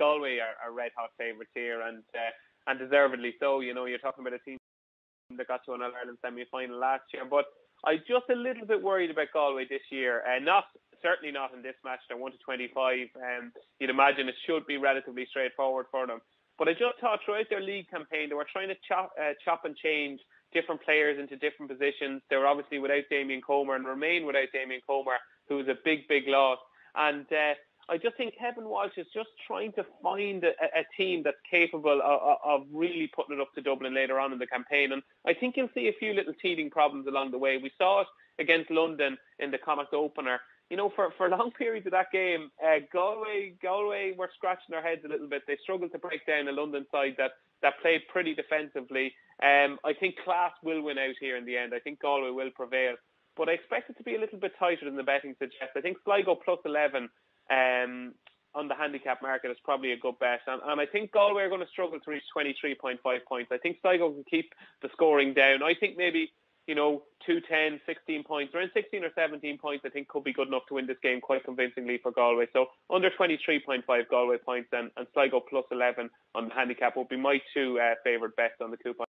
Galway are, are red hot favourites here, and uh, and deservedly so. You know, you're talking about a team that got to an Ireland semi final last year, but I'm just a little bit worried about Galway this year. Uh, not certainly not in this match. They're one to 25. and you'd imagine it should be relatively straightforward for them. But I just thought throughout their league campaign, they were trying to chop, uh, chop and change different players into different positions. They were obviously without Damien Comer and remain without Damien Comer, who was a big, big loss. And uh, I just think Kevin Walsh is just trying to find a, a team that's capable of, of, really putting it up to Dublin later on in the campaign. And I think you'll see a few little teething problems along the way. We saw it against London in the Connacht opener. You know, for, for long periods of that game, uh, Galway Galway were scratching their heads a little bit. They struggled to break down a London side that, that played pretty defensively. Um, I think class will win out here in the end. I think Galway will prevail. But I expect it to be a little bit tighter than the betting suggests. I think Sligo plus 11 um, on the handicap market is probably a good bet. And, and I think Galway are going to struggle to reach 23.5 points. I think Sligo can keep the scoring down. I think maybe, you know, 210, 16 points, around 16 or 17 points, I think could be good enough to win this game quite convincingly for Galway. So under 23.5 Galway points and, and Sligo plus 11 on the handicap would be my two uh, favourite bets on the coupon.